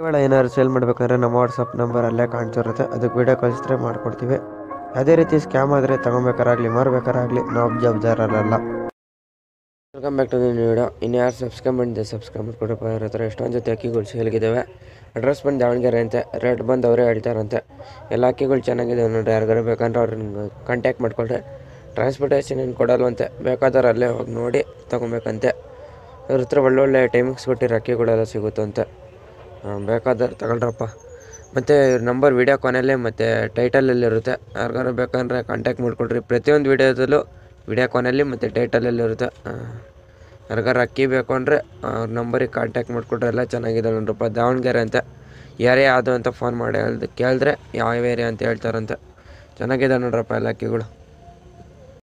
ಇವಾಗ ಏನಾದ್ರು ಸೇಲ್ ಮಾಡ್ಬೇಕಂದ್ರೆ ನಮ್ಮ ವಾಟ್ಸಪ್ ನಂಬರ್ ಅಲ್ಲೇ ಕಾಣ್ತಿರುತ್ತೆ. ಅದಕ್ಕೆ ವಿಡಿಯೋ ಕಳಿಸಿದ್ರೆ ಮಾಡ್ಕೊಡ್ತೀವಿ. ಅದೇ ರೀತಿ ಸ್ಕ್ಯಾಮ್ ಆದರೆ ತಗೊಬೇಕಾರಾಗಲಿ, ಮಾರ್ಬೇಕಾರಾಗಲಿ, ನಾವು ಜವಾಬ್ದಾರಲ್ಲ welcome back to new video ಇನ್ನು ಯಾರು ಸಬ್ಸ್ಕ್ರೈಬ್ ಮಾಡಿದೆ ಸಬ್ಸ್ಕ್ರೈಬ್ ಮಾಡ್ಕೊಡಪ್ಪ ಇವ್ರ ಹತ್ರ ಎಷ್ಟೊಂದು ಜೊತೆ ಅಕ್ಕಿಗಳು ಸೇಲ್ಗಿದ್ದಾವೆ ಅಡ್ರೆಸ್ ಬಂದು ದಾವಣಗೆರೆ ಅಂತೆ ರೇಟ್ ಬಂದು ಅವರೇ ಹೇಳ್ತಾರಂತೆ. ಎಲ್ಲ ಅಕ್ಕಿಗಳು ಚೆನ್ನಾಗಿದೆ ನೋಡಿ ಯಾರಿಗಾರು ಬೇಕಂದ್ರೆ ಅವ್ರನ್ನ ಕಾಂಟ್ಯಾಕ್ಟ್ ಮಾಡ್ಕೊಳ್ರೆ. ಟ್ರಾನ್ಸ್ಪೋರ್ಟೇಷನ್ ಏನು ಕೊಡಲ್ವಂತೆ. ಬೇಕಾದವ್ರು ಅಲ್ಲೇ ಹೋಗಿ ನೋಡಿ ತೊಗೊಬೇಕಂತೆ. ಇವ್ರ ಹತ್ರ ಒಳ್ಳೊಳ್ಳೆ ಟೈಮಿಂಗ್ಸ್ ಕೊಟ್ಟಿರೋ ಅಕ್ಕಿಗಳೆಲ್ಲ ಸಿಗುತ್ತಂತೆ. ಬೇಕಾದ್ರೆ ತಗೊಳ್ರಪ್ಪ. ಮತ್ತು ಇವ್ರ ನಂಬರ್ ವೀಡಿಯೋ ಕೊನೆಯಲ್ಲೇ ಮತ್ತು ಟೈಟಲಲ್ಲಿ ಇರುತ್ತೆ. ಯಾರಿಗಾರು ಬೇಕಂದರೆ ಕಾಂಟ್ಯಾಕ್ಟ್ ಮಾಡ್ಕೊಳ್ರಿ ಪ್ರತಿಯೊಂದು ವೀಡಿಯೋದಲ್ಲೂ ವೀಡಿಯೋ ಕೊನೆಯಲ್ಲಿ ಮತ್ತು ಟೈಟಲಲ್ಲಿರುತ್ತೆ ಯಾರಿಗಾರು ಅಕ್ಕಿ ಬೇಕು ಅಂದರೆ ಅವ್ರ ನಂಬರಿಗೆ ಕಾಂಟ್ಯಾಕ್ಟ್ ಮಾಡಿಕೊಟ್ರೆ ಎಲ್ಲ ಚೆನ್ನಾಗಿದೆ ನೋಡ್ರಪ್ಪ. ದಾವಣಗೆರೆ ಅಂತ ಯಾರೇ ಯಾವುದು ಅಂತ ಫೋನ್ ಮಾಡಿ ಹೇಳ್ದು ಕೇಳಿದ್ರೆ ಯಾವ ಏರಿಯಾ ಅಂತ ಹೇಳ್ತಾರಂತೆ. ಚೆನ್ನಾಗಿದೆ ನೋಡ್ರಪ್ಪ ಎಲ್ಲ ಅಕ್ಕಿಗಳು.